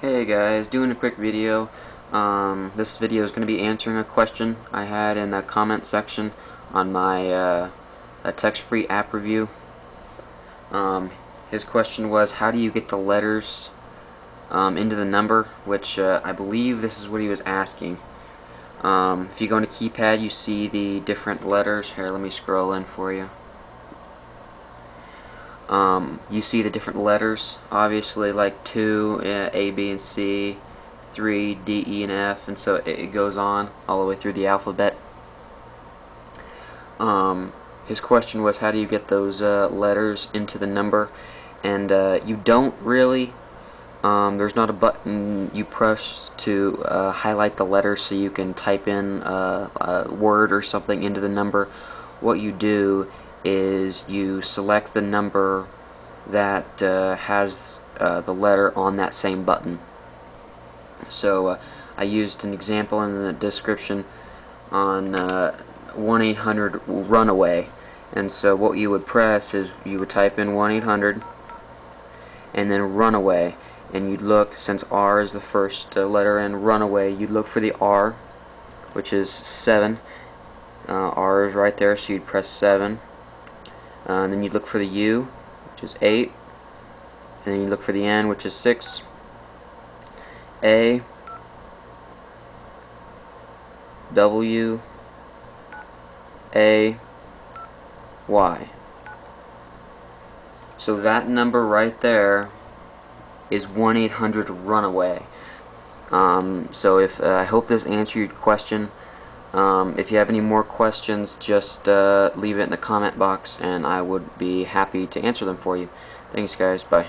Hey guys, doing a quick video. Um, this video is going to be answering a question I had in the comment section on my uh, TextFree app review. Um, his question was, how do you get the letters um, into the number? Which uh, I believe this is what he was asking. Um, if you go into keypad, you see the different letters. Here, let me scroll in for you. Um, you see the different letters, obviously, like 2, uh, A, B, and C, 3, D, E, and F, and so it, it goes on all the way through the alphabet. Um, his question was, how do you get those uh, letters into the number? And uh, you don't really. Um, there's not a button you press to uh, highlight the letters so you can type in uh, a word or something into the number. What you do is you select the number that uh, has uh, the letter on that same button. So uh, I used an example in the description on 1-800 uh, runaway. And so what you would press is you would type in 1-800 and then runaway. And you'd look since R is the first uh, letter in runaway you'd look for the R which is 7 uh, R is right there so you'd press 7 uh, and then you look for the U, which is 8. And then you look for the N, which is 6. A. W. A. Y. So that number right there is 1-800-RUNAWAY. Um, so if uh, I hope this answered your question. Um, if you have any more questions, just uh, leave it in the comment box and I would be happy to answer them for you. Thanks guys, bye.